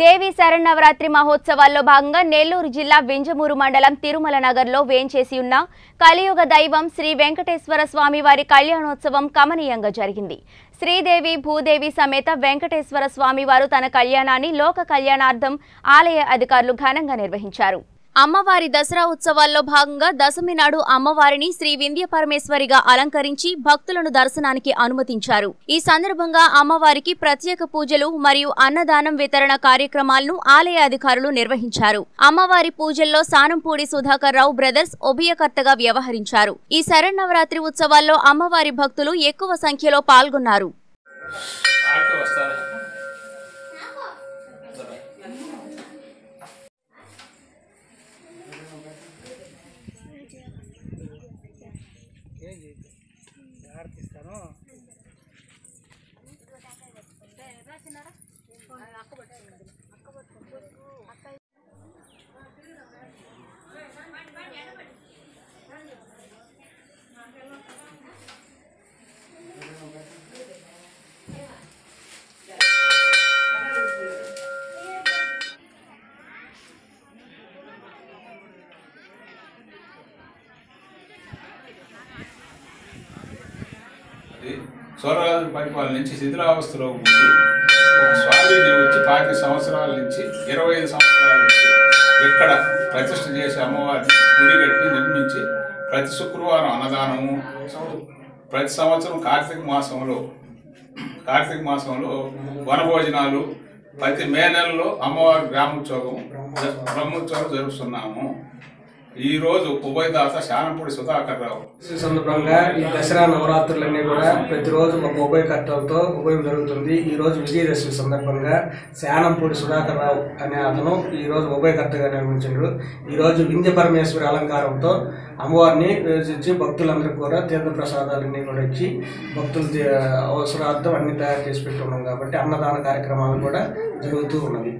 దేవి శరణవరాత్రి మహోత్సవాల్లో భాగంగా నెల్లూరు జిల్లా వింజమూరు మండలం తిరుమల నగర్లో వేంచేసి ఉన్న కలియుగ దైవం శ్రీ వెంకటేశ్వర స్వామి వారి కళ్యాణోత్సవం కమనీయంగా జరిగింది. శ్రీదేవి భూదేవి సమేత వెంకటేశ్వర స్వామి వారు తన కళ్యాణాన్ని లోక కళ్యాణార్థం ఆలయ అధికారులు ఘనంగా నిర్వహించారు. అమ్మవారి దసరా ఉత్సవాల్లో భాగంగా దశమి నాడు అమ్మవారిని శ్రీ వింధ్య పరమేశ్వరిగా అలంకరించి భక్తులను దర్శనానికి అనుమతించారు. ఈ సందర్భంగా అమ్మవారికి ప్రత్యేక పూజలు మరియు అన్నదానం వితరణ కార్యక్రమాలను ఆలయ అధికారులు నిర్వహించారు. అమ్మవారి పూజల్లో సానంపూడి సుధాకర్ రావు బ్రదర్స్ ఉభయకర్తగా వ్యవహరించారు. ఈ శరన్నవరాత్రి ఉత్సవాల్లో అమ్మవారి భక్తులు ఎక్కువ సంఖ్యలో పాల్గొన్నారు. ఆటో పరిపాలన నుంచి శిథిలావస్థలో ఉంది ఒక స్వామీజీ వచ్చి పాతి సంవత్సరాల నుంచి ఇరవై ఐదు సంవత్సరాల నుంచి ఇక్కడ ప్రతిష్ట చేసి అమ్మవారిని గుడి కట్టి నిర్మించి ప్రతి శుక్రవారం అన్నదానము ప్రతి సంవత్సరం కార్తీక మాసంలో కార్తీక మాసంలో వనభోజనాలు ప్రతి మే నెలలో అమ్మవారి గ్రామోత్సవం బ్రహ్మోత్సవం జరుపుతున్నాము. ఈ రోజు ఉభయదాస శానంపూడి సుధాకర్ రావు. సందర్భంగా ఈ దసరా నవరాత్రులన్నీ కూడా ప్రతిరోజు ఒక ఉభయ కట్టలతో ఉభయం జరుగుతుంది. ఈ రోజు విజయదశమి సందర్భంగా శానంపూడి సుధాకర్ రావు అనే అతను ఈ రోజు ఉభయకర్తగా నిర్మించాడు ఈ రోజు వింధ్య పరమేశ్వరి అలంకారంతో అమ్మవారిని పూజించి భక్తులందరికీ కూడా తీర్థ ప్రసాదాలన్నీ కూడా ఇచ్చి భక్తుల అవసరార్థం అన్ని తయారు చేసి పెట్టి ఉన్నాం కాబట్టి అన్నదాన కార్యక్రమాలు కూడా జరుగుతూ ఉన్నవి.